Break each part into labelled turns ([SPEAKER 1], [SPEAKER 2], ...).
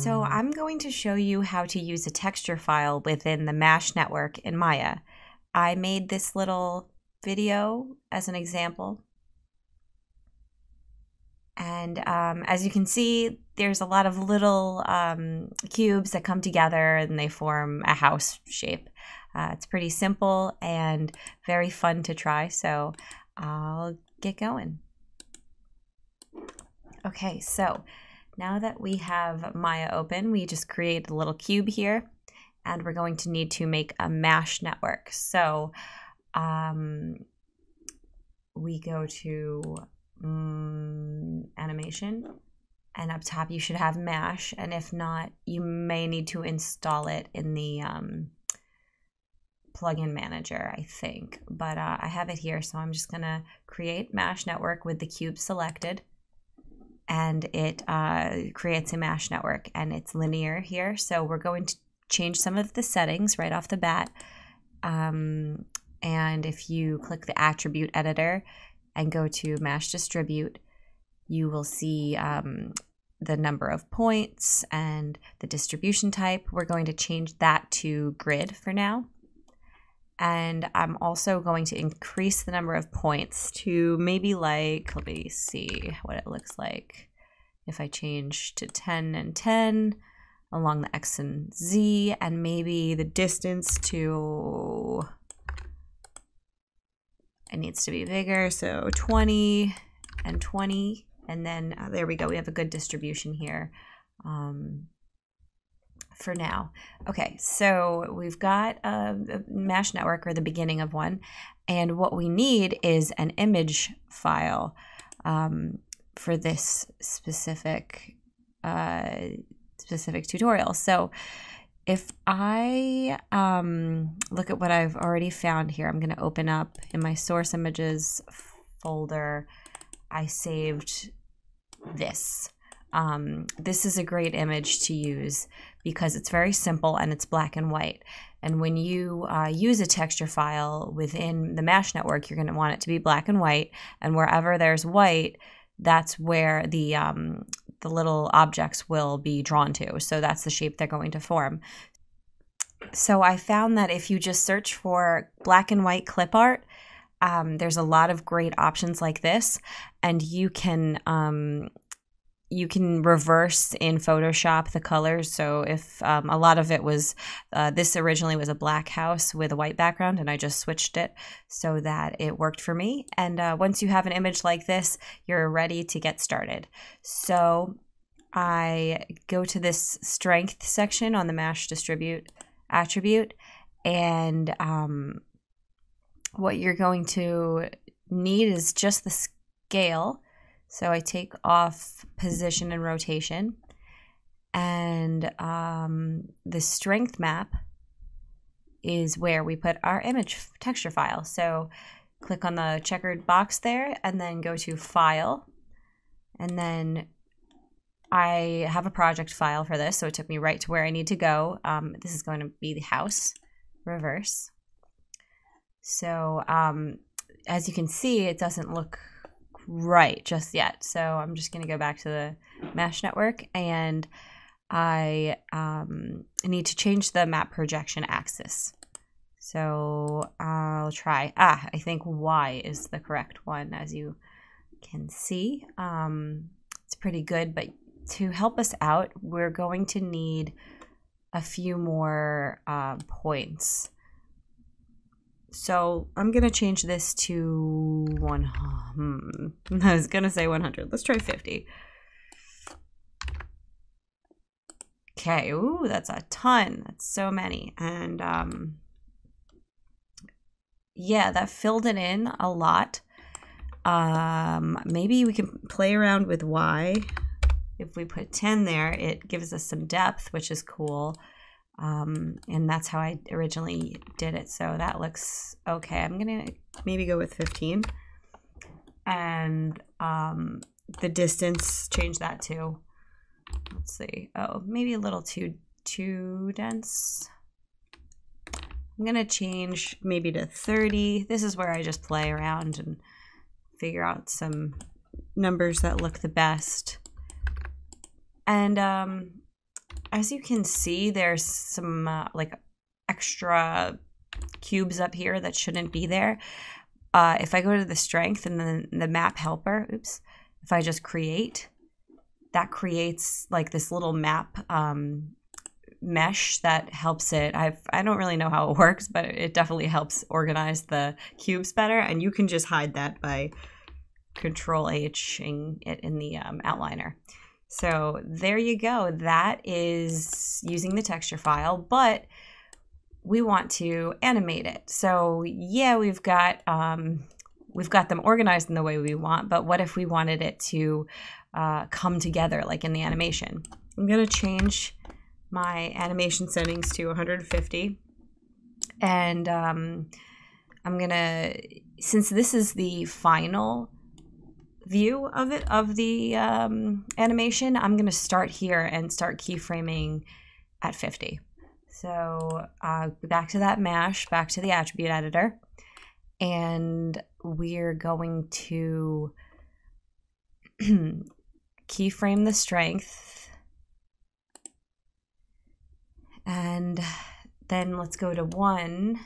[SPEAKER 1] So I'm going to show you how to use a texture file within the MASH network in Maya. I made this little video as an example. And um, as you can see, there's a lot of little um, cubes that come together and they form a house shape. Uh, it's pretty simple and very fun to try, so I'll get going. Okay, so now that we have Maya open, we just create a little cube here and we're going to need to make a MASH network. So um, we go to um, animation and up top you should have MASH and if not, you may need to install it in the um, plugin manager, I think. But uh, I have it here, so I'm just gonna create MASH network with the cube selected and it uh, creates a MASH network and it's linear here. So we're going to change some of the settings right off the bat. Um, and if you click the attribute editor and go to MASH distribute, you will see um, the number of points and the distribution type. We're going to change that to grid for now. And I'm also going to increase the number of points to maybe like, let me see what it looks like. If I change to 10 and 10 along the X and Z, and maybe the distance to, it needs to be bigger, so 20 and 20. And then uh, there we go, we have a good distribution here. Um, for now. Okay, so we've got a, a MASH network or the beginning of one, and what we need is an image file um, for this specific uh, specific tutorial. So if I um, look at what I've already found here, I'm going to open up in my source images folder. I saved this. Um, this is a great image to use because it's very simple and it's black and white. And when you uh, use a texture file within the MASH network, you're going to want it to be black and white. And wherever there's white, that's where the um, the little objects will be drawn to. So that's the shape they're going to form. So I found that if you just search for black and white clip art, um, there's a lot of great options like this, and you can um, you can reverse in Photoshop the colors. So if um, a lot of it was, uh, this originally was a black house with a white background, and I just switched it so that it worked for me. And uh, once you have an image like this, you're ready to get started. So I go to this strength section on the MASH distribute attribute, and um, what you're going to need is just the scale so I take off position and rotation. And um, the strength map is where we put our image texture file. So click on the checkered box there and then go to File. And then I have a project file for this, so it took me right to where I need to go. Um, this is going to be the house reverse. So um, as you can see, it doesn't look right just yet. So I'm just going to go back to the MASH network and I um, need to change the map projection axis. So I'll try. Ah, I think Y is the correct one, as you can see. Um, it's pretty good, but to help us out, we're going to need a few more uh, points. So I'm going to change this to one. Hmm, I was going to say 100. Let's try 50. Okay. Ooh, that's a ton. That's so many. And um, yeah, that filled it in a lot. Um, maybe we can play around with Y. If we put 10 there, it gives us some depth, which is cool. Um, and that's how I originally did it. So that looks okay. I'm to maybe go with 15. And um, the distance, change that to, let's see, oh, maybe a little too, too dense. I'm to change maybe to 30. This is where I just play around and figure out some numbers that look the best. And um, as you can see, there's some uh, like extra cubes up here that shouldn't be there. Uh, if I go to the strength and then the map helper, oops, if I just create, that creates like this little map um, mesh that helps it. I've I don't really know how it works, but it definitely helps organize the cubes better. And you can just hide that by Control H it in the um, outliner. So there you go. That is using the texture file, but we want to animate it. So yeah, we've got um, we've got them organized in the way we want, but what if we wanted it to uh, come together like in the animation? I'm gonna change my animation settings to 150, and um, I'm gonna since this is the final view of it of the um, animation, I'm gonna start here and start keyframing at 50. So uh, back to that mesh, back to the attribute editor, and we're going to keyframe the strength. And then let's go to one.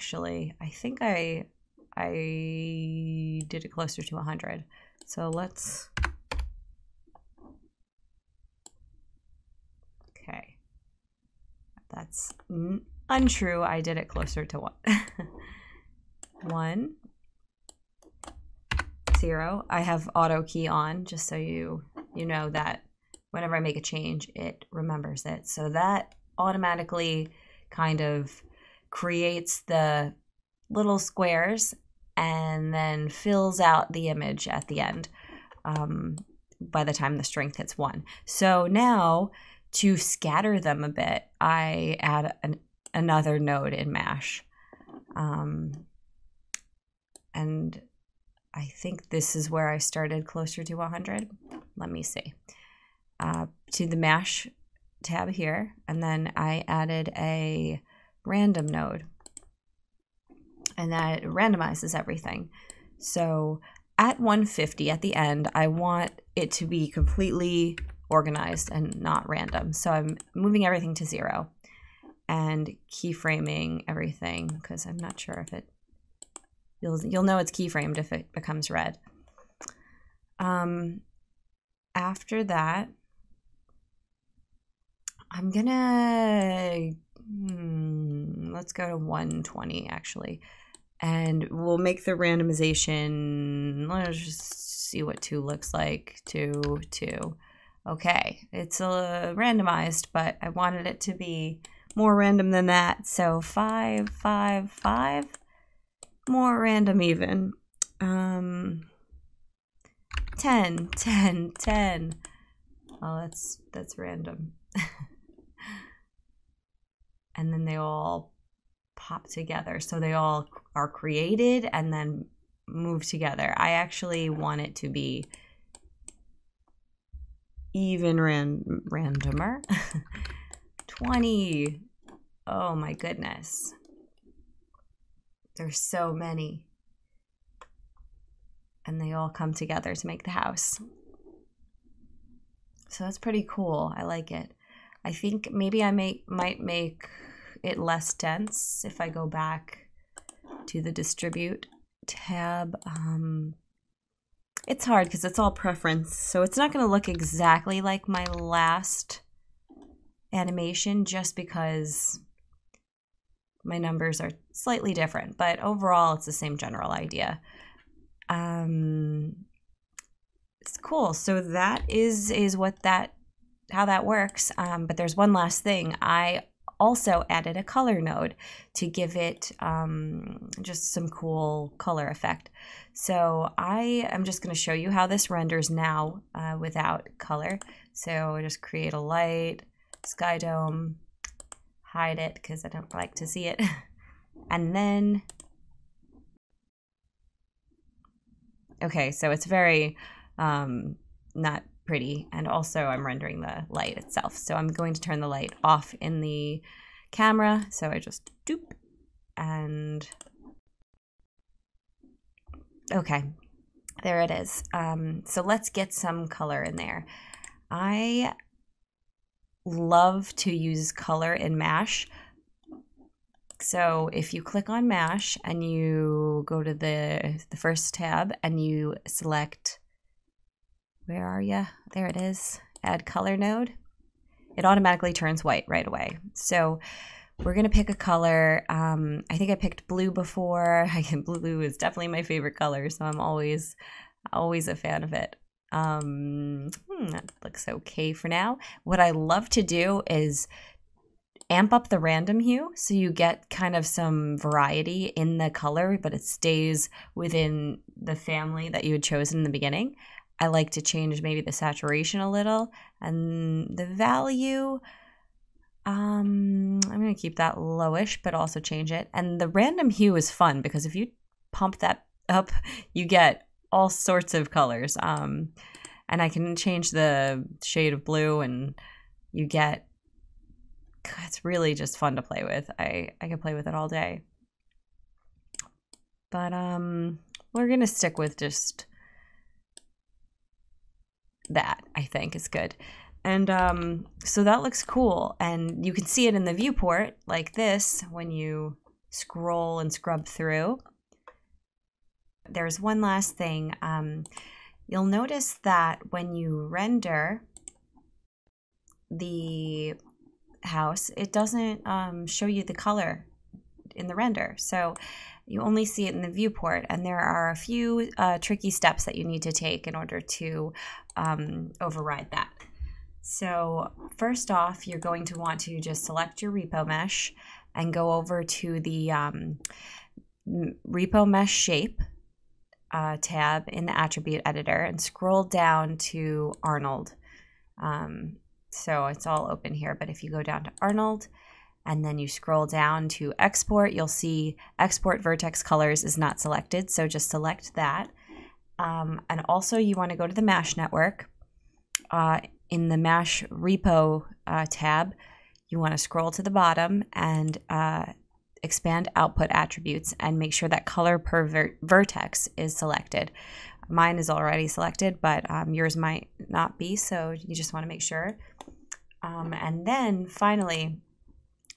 [SPEAKER 1] Actually, I think I I did it closer to 100. So let's Okay. That's untrue. I did it closer to one. one, zero. I have auto key on just so you you know that whenever I make a change, it remembers it. So that automatically kind of creates the little squares and then fills out the image at the end um, by the time the strength hits one. So now to scatter them a bit, I add an, another node in MASH. Um, and I think this is where I started closer to 100. Let me see. Uh, to the MASH tab here, and then I added a random node. And that randomizes everything. So at 150 at the end, I want it to be completely organized and not random. So I'm moving everything to zero and keyframing everything because I'm not sure if it you'll you'll know it's keyframed if it becomes red. Um, after that, I'm gonna hmm, let's go to 120 actually, and we'll make the randomization. Let's just see what two looks like. Two, two okay, it's a randomized, but I wanted it to be more random than that. So five, five, five, more random even. Um, 10, 10, 10. Oh, that's, that's random. and then they all pop together. So they all are created and then move together. I actually want it to be even ran randomer. 20. Oh my goodness. There's so many. And they all come together to make the house. So that's pretty cool. I like it. I think maybe I may, might make it less dense if I go back to the distribute tab. Um, it's hard because it's all preference. So it's not going to look exactly like my last animation just because my numbers are slightly different. But overall, it's the same general idea. Um, it's cool. So that is is what that how that works. Um, but there's one last thing. I also added a color node to give it um, just some cool color effect. So I am just going to show you how this renders now uh, without color. So just create a light, sky dome, hide it because I don't like to see it. and then, okay, so it's very um, not pretty. And also I'm rendering the light itself. So I'm going to turn the light off in the camera. So I just doop and okay. there it is. Um, so let's get some color in there. I love to use color in MASH. So if you click on MASH and you go to the, the first tab and you select, where are you? There it is, add color node, it automatically turns white right away. So we're gonna pick a color. Um, I think I picked blue before. I can, blue is definitely my favorite color, so I'm always, always a fan of it. Um, hmm, that looks okay for now. What I love to do is amp up the random hue so you get kind of some variety in the color, but it stays within the family that you had chosen in the beginning. I like to change maybe the saturation a little and the value. Um, I'm going to keep that lowish, but also change it. And the random hue is fun because if you pump that up, you get all sorts of colors. Um, and I can change the shade of blue, and you get. It's really just fun to play with. I I could play with it all day. But um, we're gonna stick with just that. I think is good. And um, so that looks cool. And you can see it in the viewport like this when you scroll and scrub through there's one last thing. Um, you'll notice that when you render the house, it doesn't um, show you the color in the render. So you only see it in the viewport, and there are a few uh, tricky steps that you need to take in order to um, override that. So first off, you're going to want to just select your repro mesh and go over to the um, repro mesh shape uh, tab in the attribute editor and scroll down to Arnold. Um, so it's all open here, but if you go down to Arnold and then you scroll down to export, you'll see export vertex colors is not selected. So just select that. Um, and also you want to go to the MASH network. Uh, in the MASH repro uh, tab, you want to scroll to the bottom and uh, expand output attributes and make sure that color per ver vertex is selected. Mine is already selected, but um, yours might not be, so you just want to make sure. Um, and then finally,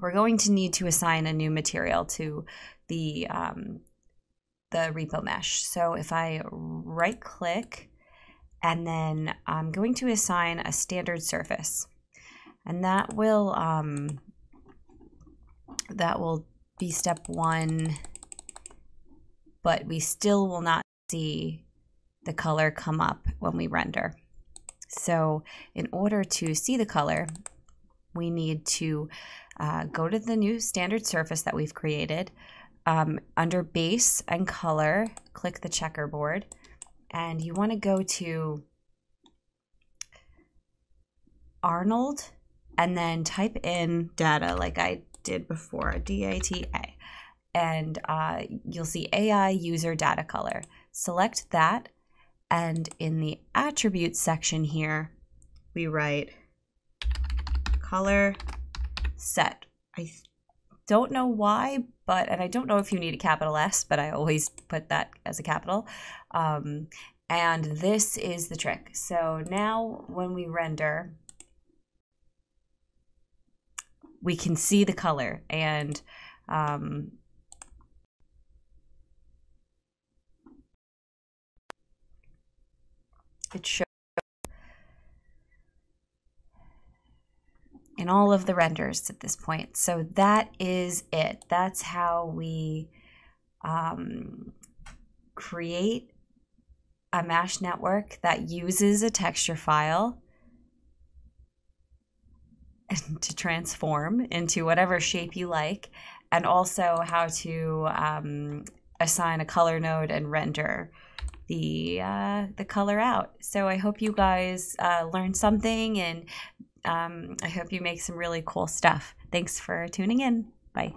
[SPEAKER 1] we're going to need to assign a new material to the, um, the repro mesh. So if I right click and then I'm going to assign a standard surface and that will um, that will be step one, but we still will not see the color come up when we render. So in order to see the color, we need to uh, go to the new standard surface that we've created. Um, under base and color, click the checkerboard, and you want to go to Arnold and then type in data like I did before, DATA. And uh, you'll see AI user data color. Select that. And in the attributes section here, we write color set. I don't know why, but, and I don't know if you need a capital S, but I always put that as a capital. Um, and this is the trick. So now when we render, we can see the color and um, it shows in all of the renders at this point. So that is it. That's how we um, create a MASH network that uses a texture file to transform into whatever shape you like, and also how to um, assign a color node and render the uh, the color out. So I hope you guys uh, learned something, and um, I hope you make some really cool stuff. Thanks for tuning in. Bye.